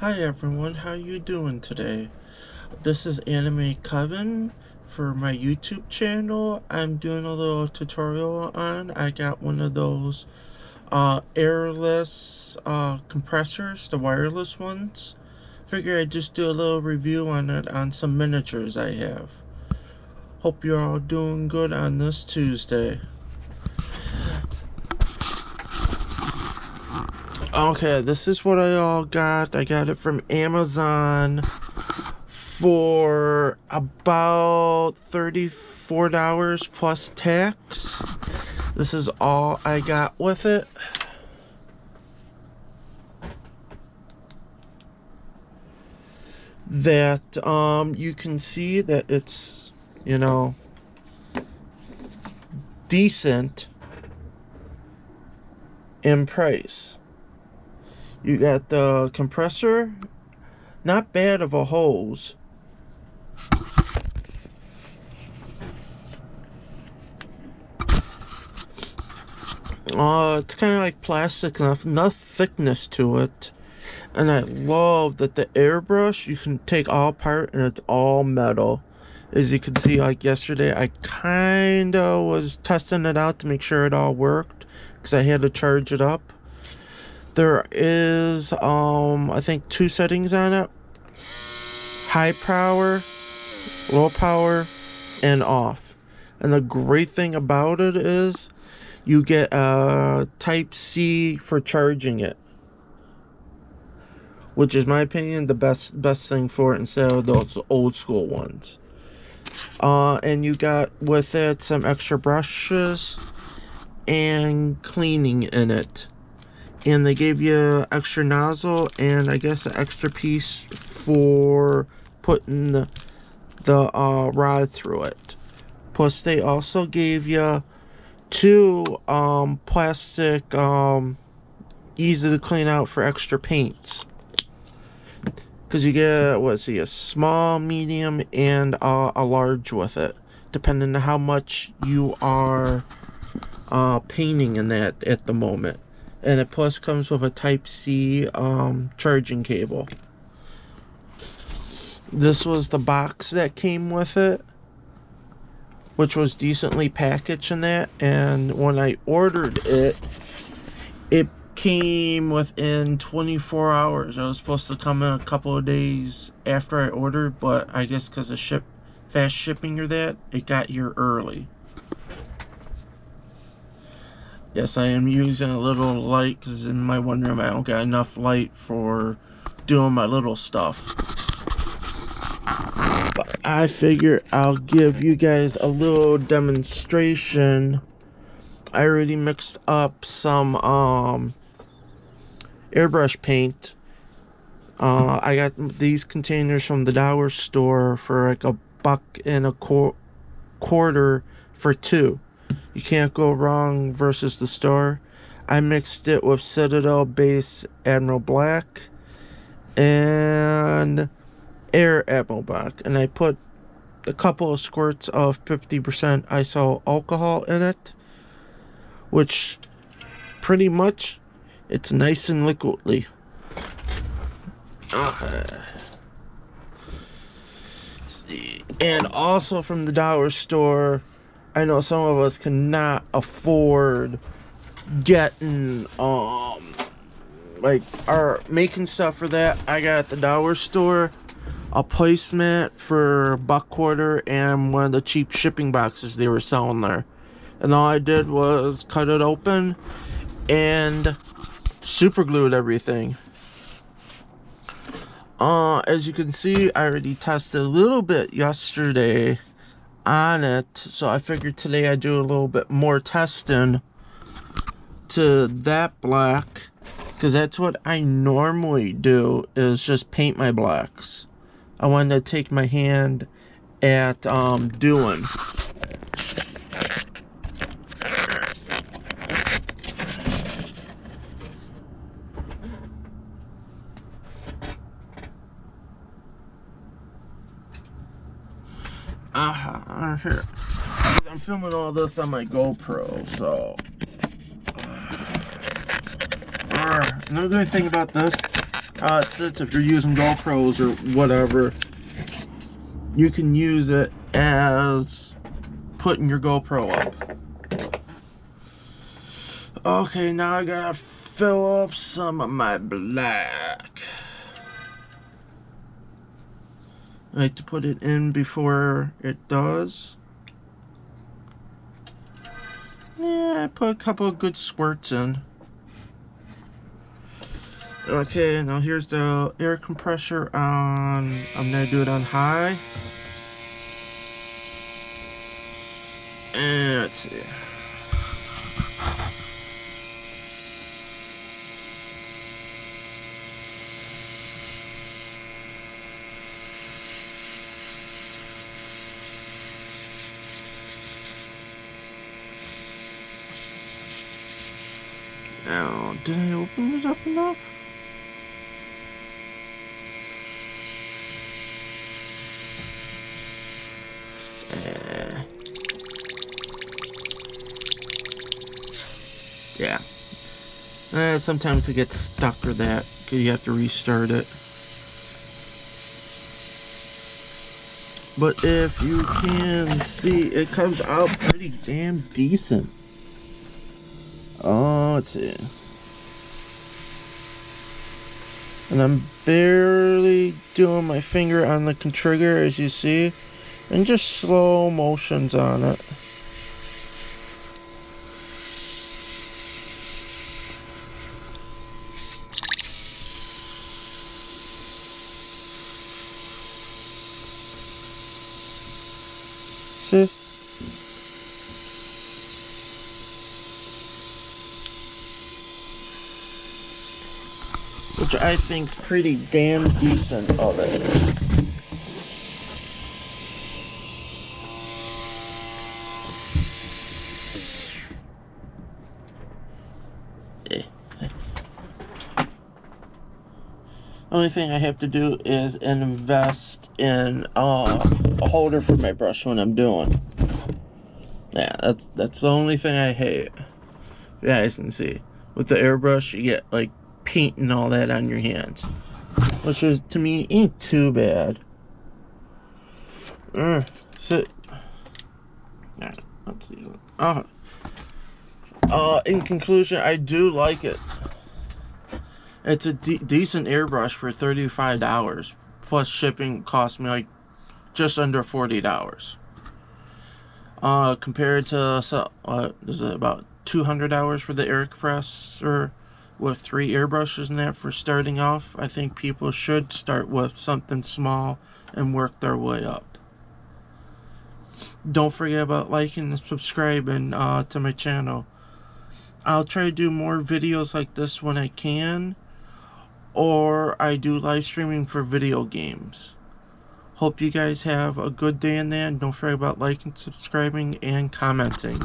Hi everyone, how you doing today? This is Anime Coven for my YouTube channel. I'm doing a little tutorial on. I got one of those uh, airless uh, compressors, the wireless ones. Figure I'd just do a little review on it on some miniatures I have. Hope you're all doing good on this Tuesday. Okay, this is what I all got. I got it from Amazon for about $34 plus tax. This is all I got with it. That um you can see that it's, you know, decent in price. You got the compressor, not bad of a hose. Uh, it's kind of like plastic enough, enough thickness to it. And I love that the airbrush, you can take all apart and it's all metal. As you can see, like yesterday, I kind of was testing it out to make sure it all worked. Because I had to charge it up. There is, um, I think two settings on it. High power, low power, and off. And the great thing about it is you get a type C for charging it. Which is my opinion the best best thing for it instead of those old school ones. Uh, and you got with it some extra brushes and cleaning in it and they gave you extra nozzle and I guess an extra piece for putting the, the uh, rod through it. Plus they also gave you two um, plastic um, easy to clean out for extra paints. Because you get, what see, a small, medium, and uh, a large with it. Depending on how much you are uh, painting in that at the moment and it plus comes with a type C um, charging cable. This was the box that came with it which was decently packaged in that and when I ordered it it came within 24 hours. I was supposed to come in a couple of days after I ordered but I guess because of ship fast shipping or that it got here early Yes, I am using a little light because in my one room I don't get enough light for doing my little stuff. But I figure I'll give you guys a little demonstration. I already mixed up some um, airbrush paint. Uh, I got these containers from the dollar store for like a buck and a qu quarter for two. You can't go wrong versus the store. I mixed it with Citadel Base Abaddon Black and Air Abaddon Black. And I put a couple of squirts of 50% iso alcohol in it. Which pretty much it's nice and liquidly. Uh, and also from the dollar store I know some of us cannot afford getting um like our making stuff for that. I got the dollar store a placement for buck quarter and one of the cheap shipping boxes they were selling there. And all I did was cut it open and super glued everything. Uh, as you can see, I already tested a little bit yesterday on it. So I figured today I'd do a little bit more testing to that black. Because that's what I normally do, is just paint my blacks. I wanted to take my hand at um, doing. Uh, here. I'm filming all this on my GoPro, so. Uh, another thing about this, uh, it if you're using GoPros or whatever. You can use it as putting your GoPro up. Okay, now I gotta fill up some of my black. Like to put it in before it does. Yeah, I put a couple of good squirts in. Okay, now here's the air compressor on, I'm gonna do it on high. And let's see. Now, did I open it up enough? Eh. Yeah. Uh, sometimes it gets stuck or that. Cause you have to restart it. But if you can see, it comes out pretty damn decent. Oh, let's see. And I'm barely doing my finger on the trigger as you see. And just slow motions on it. See? Which I think pretty damn decent of it. Only thing I have to do is invest in uh, a holder for my brush when I'm doing. Yeah, that's that's the only thing I hate. You guys can see. With the airbrush, you get like paint and all that on your hands. Which is, to me, ain't too bad. Uh, so, yeah, let's see. Uh, uh, in conclusion, I do like it. It's a de decent airbrush for $35. Plus shipping cost me like just under $40. Uh, compared to, uh, is it about 200 hours for the air compressor with three airbrushes in that for starting off? I think people should start with something small and work their way up. Don't forget about liking and subscribing uh, to my channel. I'll try to do more videos like this when I can or I do live streaming for video games. Hope you guys have a good day in. And don't forget about liking, subscribing, and commenting.